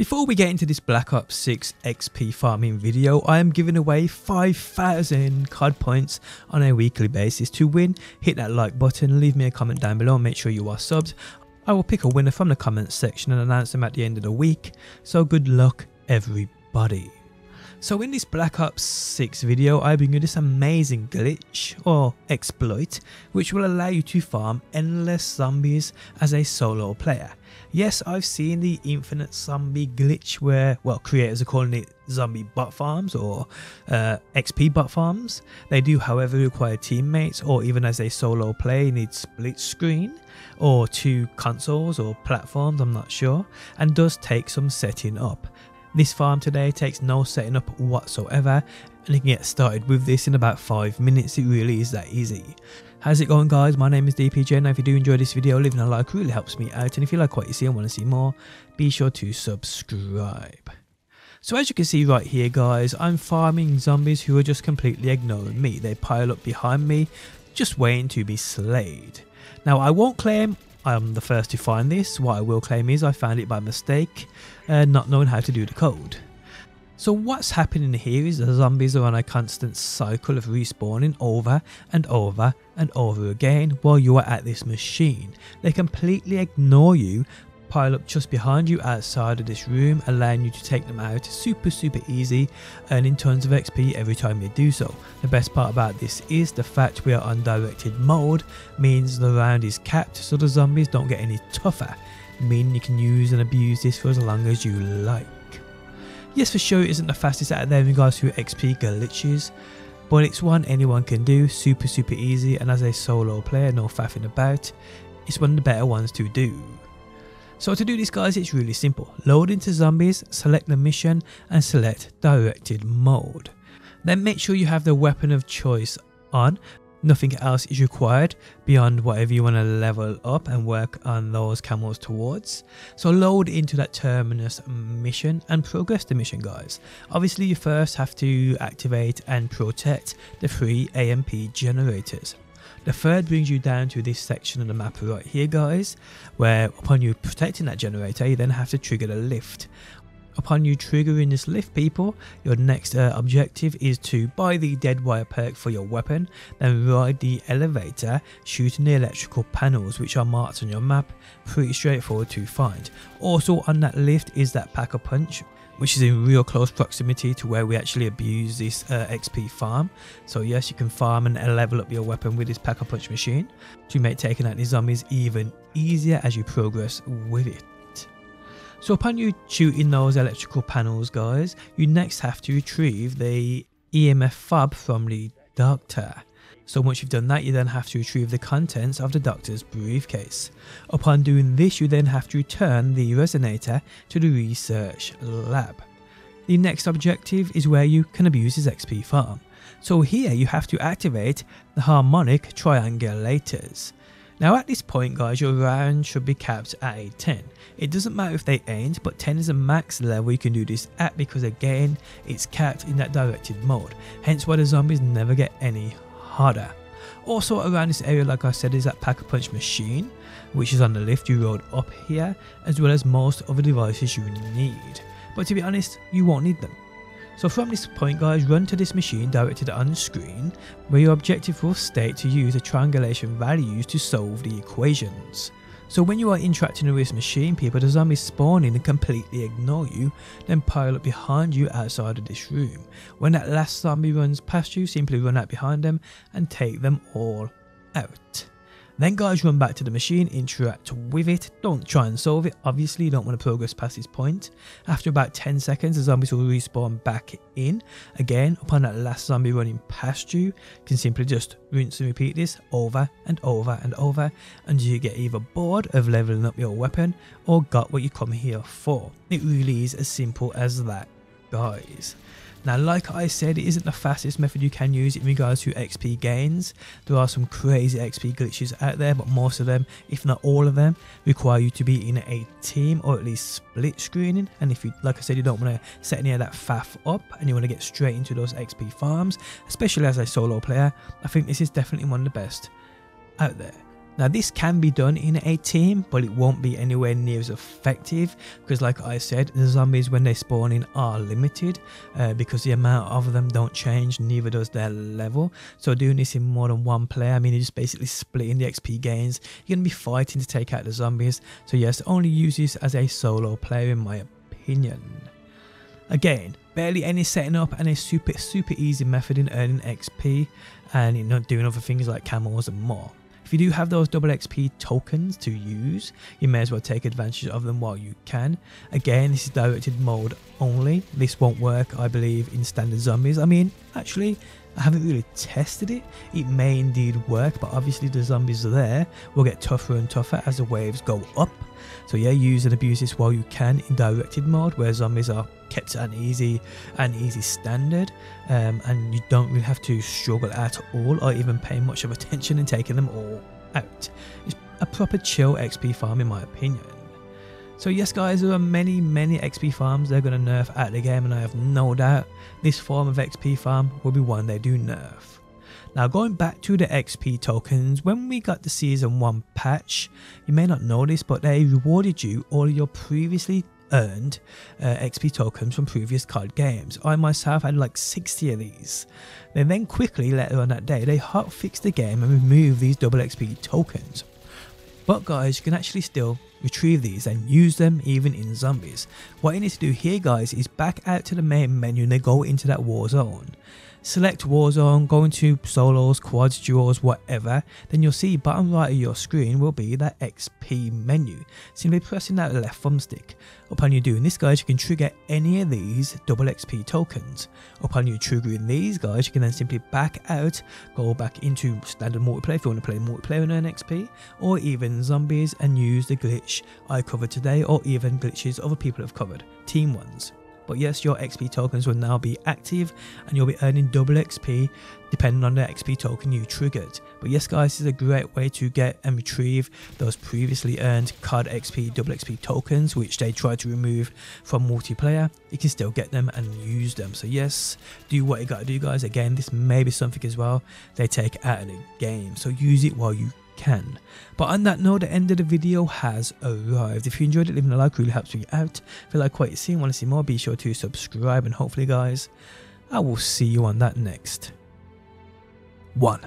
Before we get into this Black Ops 6 XP farming video, I am giving away 5000 COD points on a weekly basis. To win, hit that like button, leave me a comment down below make sure you are subbed. I will pick a winner from the comments section and announce them at the end of the week, so good luck everybody. So in this Black Ops 6 video, I bring you this amazing glitch or exploit which will allow you to farm endless zombies as a solo player. Yes, I've seen the infinite zombie glitch where, well, creators are calling it zombie bot farms or uh, XP bot farms. They do, however, require teammates or even as a solo player need split screen or two consoles or platforms, I'm not sure, and does take some setting up. This farm today takes no setting up whatsoever and you can get started with this in about 5 minutes, it really is that easy. How's it going guys, my name is DPJ now if you do enjoy this video leaving a like really helps me out and if you like what you see and want to see more, be sure to subscribe. So as you can see right here guys, I'm farming zombies who are just completely ignoring me. They pile up behind me, just waiting to be slayed. Now I won't claim I'm the first to find this. What I will claim is I found it by mistake, uh, not knowing how to do the code. So what's happening here is the zombies are on a constant cycle of respawning over and over and over again while you are at this machine. They completely ignore you pile up just behind you outside of this room, allowing you to take them out super super easy, earning tons of XP every time you do so. The best part about this is the fact we are on directed mode, means the round is capped so the zombies don't get any tougher, meaning you can use and abuse this for as long as you like. Yes for sure it isn't the fastest out there in regards to XP glitches, but it's one anyone can do, super super easy and as a solo player, no faffing about, it's one of the better ones to do. So to do this guys it's really simple. Load into zombies, select the mission and select directed mode. Then make sure you have the weapon of choice on. Nothing else is required beyond whatever you want to level up and work on those camos towards. So load into that terminus mission and progress the mission guys. Obviously you first have to activate and protect the three AMP generators. The third brings you down to this section of the map right here guys, where upon you protecting that generator you then have to trigger the lift. Upon you triggering this lift people, your next uh, objective is to buy the dead wire perk for your weapon, then ride the elevator, shooting the electrical panels which are marked on your map, pretty straightforward to find. Also on that lift is that pack-a-punch which is in real close proximity to where we actually abuse this uh, XP farm. So yes, you can farm and level up your weapon with this pack-a-punch machine to make taking out these zombies even easier as you progress with it. So upon you shooting those electrical panels guys, you next have to retrieve the EMF fob from the doctor. So once you've done that, you then have to retrieve the contents of the doctor's briefcase. Upon doing this, you then have to return the resonator to the research lab. The next objective is where you can abuse his XP farm. So here you have to activate the harmonic triangulators. Now at this point guys, your round should be capped at a 10. It doesn't matter if they ain't, but 10 is a max level you can do this at because again, it's capped in that directed mode. Hence why the zombies never get any harder. Also around this area like I said is that pack-a-punch machine which is on the lift you rode up here as well as most of the devices you need. But to be honest you won't need them. So from this point guys run to this machine directed on screen where your objective will state to use the triangulation values to solve the equations. So when you are interacting with this machine people, the zombies spawn in and completely ignore you, then pile up behind you outside of this room. When that last zombie runs past you, simply run out behind them and take them all out. Then guys run back to the machine, interact with it, don't try and solve it, obviously you don't want to progress past this point. After about 10 seconds the zombies will respawn back in, again upon that last zombie running past you, you can simply just rinse and repeat this over and over and over until you get either bored of leveling up your weapon or got what you come here for. It really is as simple as that guys. Now like I said it isn't the fastest method you can use in regards to XP gains. There are some crazy XP glitches out there but most of them, if not all of them, require you to be in a team or at least split screening and if you, like I said, you don't want to set any of that faff up and you want to get straight into those XP farms, especially as a solo player, I think this is definitely one of the best out there. Now this can be done in a team, but it won't be anywhere near as effective because like I said, the zombies when they spawn in are limited uh, because the amount of them don't change, neither does their level. So doing this in more than one player, I mean you're just basically splitting the XP gains. You're going to be fighting to take out the zombies. So yes, only use this as a solo player in my opinion. Again, barely any setting up and a super super easy method in earning XP and you know doing other things like camos and more. If you do have those double XP tokens to use, you may as well take advantage of them while you can. Again, this is directed mode only. This won't work, I believe, in standard zombies. I mean, actually, I haven't really tested it. It may indeed work, but obviously the zombies are there will get tougher and tougher as the waves go up. So yeah, use and abuse this while you can in directed mode, where zombies are kept at an easy and easy standard, um, and you don't really have to struggle at all or even pay much of attention in taking them all out. It's a proper chill XP farm in my opinion. So yes guys, there are many, many XP farms they're going to nerf at the game and I have no doubt this form of XP farm will be one they do nerf. Now going back to the XP tokens, when we got the season 1 patch, you may not know this but they rewarded you all your previously earned uh, XP tokens from previous COD games. I myself had like 60 of these. They then quickly, later on that day, they hot fixed the game and removed these double XP tokens. But guys, you can actually still retrieve these and use them even in zombies. What you need to do here guys is back out to the main menu and then go into that Warzone select Warzone, go into solos, quads, duos, whatever, then you'll see bottom right of your screen will be that XP menu. Simply pressing that left thumbstick. Upon you doing this guys, you can trigger any of these double XP tokens. Upon you triggering these guys, you can then simply back out, go back into standard multiplayer if you want to play multiplayer and earn XP, or even zombies and use the glitch I covered today, or even glitches other people have covered, team ones. But yes, your XP tokens will now be active and you'll be earning double XP depending on the XP token you triggered. But yes guys, this is a great way to get and retrieve those previously earned COD XP, double XP tokens which they tried to remove from multiplayer. You can still get them and use them. So yes, do what you gotta do guys. Again, this may be something as well they take out of the game. So use it while you can. But on that note, the end of the video has arrived. If you enjoyed it, leaving a like really helps me out. If you like what you see and want to see more, be sure to subscribe. And hopefully, guys, I will see you on that next one.